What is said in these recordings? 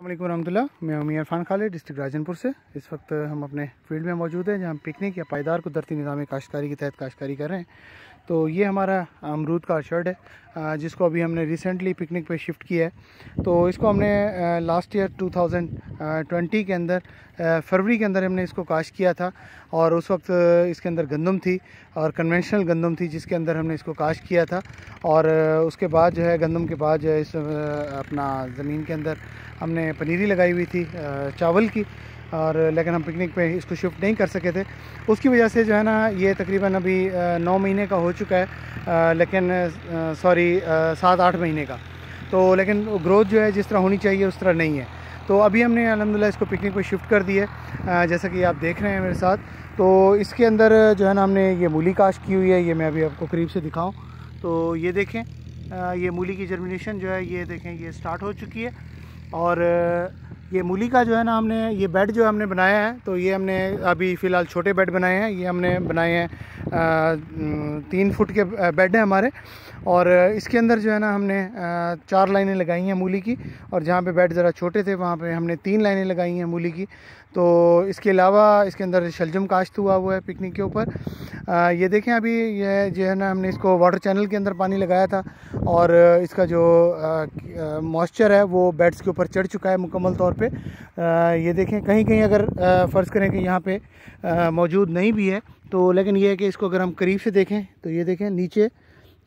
अल्लाम वरहमदिल्ला मैं उमी इरफान खाले डिस्ट्रिक्ट राजनपुर से। इस वक्त हम अपने फ़ील्ड में मौजूद हैं, जहाँ पिकनिक या पायदार कुदरती निज़ाम काश्तकारी के तहत काश्तकारी कर रहे हैं। तो ये हमारा अमरूद का शर्ट है जिसको अभी हमने रिसेंटली पिकनिक पे शिफ्ट किया है। तो इसको हमने लास्ट ईयर 2020 के अंदर फरवरी के अंदर हमने इसको काश किया था और उस वक्त इसके अंदर गंदम थी और कन्वेंशनल गंदम थी जिसके अंदर हमने इसको काश किया था और उसके बाद जो है, गंदम के बाद जो है इस अपना ज़मीन के अंदर हमने पनीरी लगाई हुई थी चावल की और, लेकिन हम पिकनिक पे इसको शिफ्ट नहीं कर सके थे। उसकी वजह से जो है ना, ये तकरीबन अभी नौ महीने का हो चुका है। लेकिन सॉरी सात आठ महीने का। तो लेकिन ग्रोथ जो है, जिस तरह होनी चाहिए, उस तरह नहीं है। तो अभी हमने अलहमदिल्ला इसको पिकनिक पे शिफ्ट कर दिया है। जैसा कि आप देख रहे हैं मेरे साथ। तो इसके अंदर जो है ना, हमने ये मूली काश की हुई है। ये मैं अभी आपको करीब से दिखाऊँ। तो ये देखें ये मूली की जर्मिनेशन जो है, ये देखें, ये स्टार्ट हो चुकी है। और ये मूली का जो है ना हमने, ये बेड जो हमने बनाया है तो ये हमने अभी फ़िलहाल छोटे बेड बनाए हैं। ये हमने बनाए हैं तीन फुट के बेड हैं हमारे। और इसके अंदर जो है ना हमने चार लाइनें लगाई हैं मूली की, और जहाँ पे बेड ज़रा छोटे थे, वहाँ पे हमने तीन लाइनें लगाई हैं मूली की। तो इसके अलावा इसके अंदर शलजम काश्त हुआ हुआ है पिकनिक के ऊपर। ये देखें अभी, ये जो है ना हमने इसको वाटर चैनल के अंदर पानी लगाया था और इसका जो मॉइस्चर है वो बेड्स के ऊपर चढ़ चुका है मुकम्मल तौर पे। आ, ये देखें कहीं कहीं अगर फ़र्ज़ करें कि यहाँ पे मौजूद नहीं भी है तो लेकिन ये है कि इसको अगर हम करीब से देखें तो ये देखें नीचे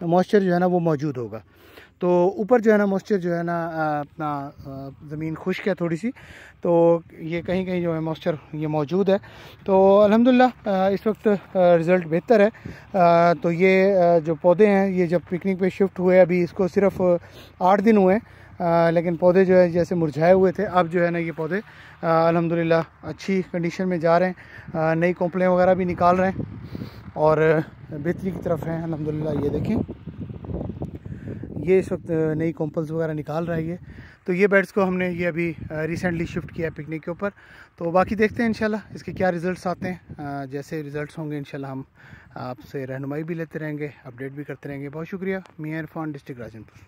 मॉइस्चर जो है ना वो मौजूद होगा। तो ऊपर जो है ना मॉइस्चर जो है ना अपना ज़मीन खुश्क है थोड़ी सी। तो ये कहीं कहीं जो है मॉइस्चर ये मौजूद है। तो अल्हम्दुलिल्लाह इस वक्त रिज़ल्ट बेहतर है। तो ये जो पौधे हैं, ये जब पिकनिक पे शिफ्ट हुए, अभी इसको सिर्फ़ आठ दिन हुए लेकिन पौधे जो है, जैसे मुरझाए हुए थे, अब जो है ना ये पौधे अल्हम्दुलिल्लाह अच्छी कंडीशन में जा रहे हैं। नई कॉम्प्लें वगैरह भी निकाल रहे हैं। और बेहतरी की तरफ़ हैं अल्हम्दुलिल्लाह ये देखें। ये इस वक्त नई कॉम्पल्स वगैरह निकाल रहा है ये। तो ये बेड्स को हमने ये अभी रिसेंटली शिफ्ट किया है पिकनिक के ऊपर। तो बाकी देखते हैं इंशाल्लाह, इसके क्या रिज़ल्ट्स आते हैं। जैसे रिज़ल्ट्स होंगे इंशाल्लाह हम, आपसे रहनुमाई भी लेते रहेंगे अपडेट भी करते रहेंगे। बहुत शुक्रिया, मियाँ इरफान डिस्ट्रिक्ट राजनपुर।